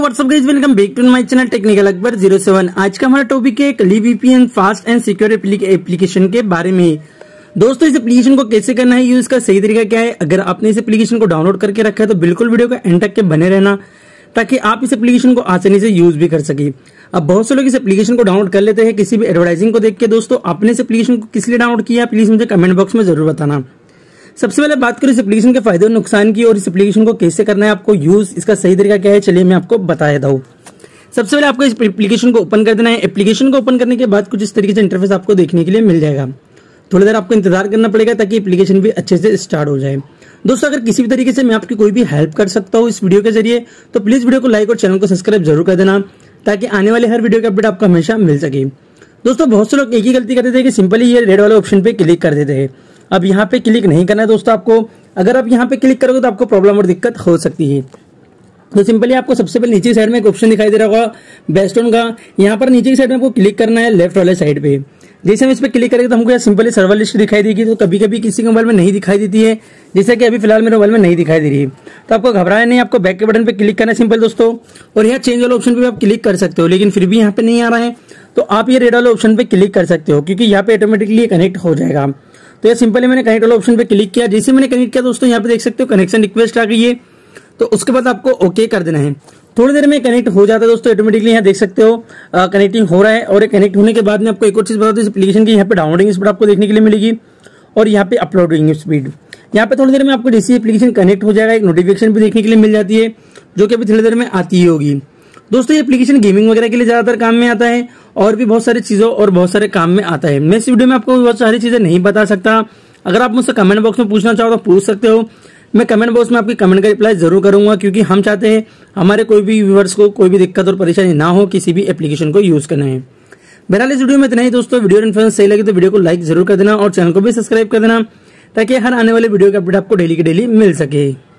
What's up guys welcome back to my channel technical Akbar zero seven आज का हमारा topic है कली VPN fast and secure application के बारे में। दोस्तों, इस एप्लीकेशन को कैसे करना है यूज़ का सही तरीका क्या है? अगर आपने इस एप्लीकेशन को डाउनलोड करके रखा है तो बिल्कुल वीडियो का एंड तक के बने रहना, ताकि आप इस एप्लीकेशन को आसानी से यूज़ भी कर सके। अब बहुत से लोग इस एप्लीकेशन को डाउनलोड कर लेते हैं, किसी भी एडवर्टाइजिंग को देख के। दोस्तों, आपने इस एप्लीकेशन को किस लिए डाउनलोड किया प्लीज़ मुझे कमेंट बॉक्स में ज़रूर बताना। सबसे पहले बात करें इस एप्लीकेशन के फ़ायदे और नुकसान की और इस एप्लीकेशन को कैसे करना है, आपको यूज़ इसका सही तरीका क्या है, चलिए मैं आपको बता देता हूँ सबसे पहले आपको इस एप्लीकेशन को ओपन कर देना है। एप्लीकेशन को ओपन करने के बाद कुछ इस तरीके से इंटरफेस आपको देखने के लिए मिल जाएगा। थोड़ी देर आपको इंतज़ार करना पड़ेगा ताकि एप्लीकेशन भी अच्छे से स्टार्ट हो जाए। दोस्तों, अगर किसी भी तरीके से मैं आपकी कोई भी हेल्प कर सकता हूँ इस वीडियो के ज़रिए तो प्लीज़ वीडियो को लाइक और चैनल को सब्सक्राइब ज़रूर कर देना, ताकि आने वाले हर वीडियो का अपडेट आपको हमेशा मिल सके। दोस्तों, बहुत से लोग एक ही गलती करते थे कि सिंपली ये रेड वाले ऑप्शन पे क्लिक कर देते हैं अब यहाँ पे क्लिक नहीं करना है दोस्तों आपको। अगर आप यहाँ पे क्लिक करोगे तो आपको प्रॉब्लम और दिक्कत हो सकती है। तो सिंपली आपको सबसे पहले नीचे साइड में एक ऑप्शन दिखाई दे रहा होगा, बेस्ट ऑन का। यहाँ पर नीचे की साइड में आपको क्लिक करना है, लेफ़्ट वाले साइड पे। जैसे हम इस पर क्लिक करेंगे तो हमको यहाँ सिंपली सर्वर लिस्ट दिखाई देगी तो कभी कभी किसी के मोबाइल में नहीं दिखाई देती है। जैसे कि अभी फ़िलहाल मेरे मोबाइल में नहीं दिखाई दे रही है। तो आपको घबराया नहीं, आपको बैक के बटन पर क्लिक करना है सिंपल दोस्तों। और यहाँ चेंज वाले ऑप्शन पर आप क्लिक कर सकते हो, लेकिन फिर भी यहाँ पे नहीं आ रहा है। तो आप ये रेड वाले ऑप्शन पे क्लिक कर सकते हो, क्योंकि यहाँ पे ऑटोमेटिकली कनेक्ट हो जाएगा। तो ये सिंपली मैंने कनेक्ट वाले ऑप्शन पे क्लिक किया। जैसे मैंने कनेक्ट किया दोस्तों, यहाँ पे देख सकते हो कनेक्शन रिक्वेस्ट आ गई है। तो उसके बाद आपको ओके कर देना है। थोड़ी देर में कनेक्ट हो जाता है दोस्तों ऑटोमेटिकली यहाँ देख सकते हो कनेक्टिंग हो रहा है। और कनेक्ट होने के बाद में आपको एक और चीज़ बता दो एप्लीकेशन की यहाँ पे डाउनलोडिंग स्पीड आपको देखने के लिए मिलेगी। और यहाँ पे अपलोडिंग स्पीड यहाँ पे थोड़ी देर में आपको जैसे एप्लीकेशन कनेक्ट हो जाएगा, एक नोटिफिकेशन भी देखने के लिए मिल जाती है, जो कि अभी थोड़ी देर में आती ही होगी। दोस्तों, ये एप्लीकेशन गेमिंग वगैरह के लिए ज़्यादातर काम में आता है और भी बहुत सारी चीज़ों और बहुत सारे काम में आता है। मैं इस वीडियो में आपको बहुत सारी चीज़ें नहीं बता सकता। अगर आप मुझसे कमेंट बॉक्स में पूछना चाहो तो पूछ सकते हो। मैं कमेंट बॉक्स में आपकी कमेंट का रिप्लाई ज़रूर करूँगा, क्योंकि हम चाहते हैं हमारे कोई भी व्यूवर्स को कोई भी दिक्कत और परेशानी ना हो किसी भी एप्लीकेशन को यूज़ करना है बहरहाल, इस वीडियो में इतना ही दोस्तों। वीडियो इन्फ्लुएंस सही लगे तो वीडियो को लाइक ज़रूर कर देना और चैनल को भी सब्सक्राइब कर देना, ताकि हर आने वाले वीडियो का अपडेट आपको डेली के डेली मिल सके।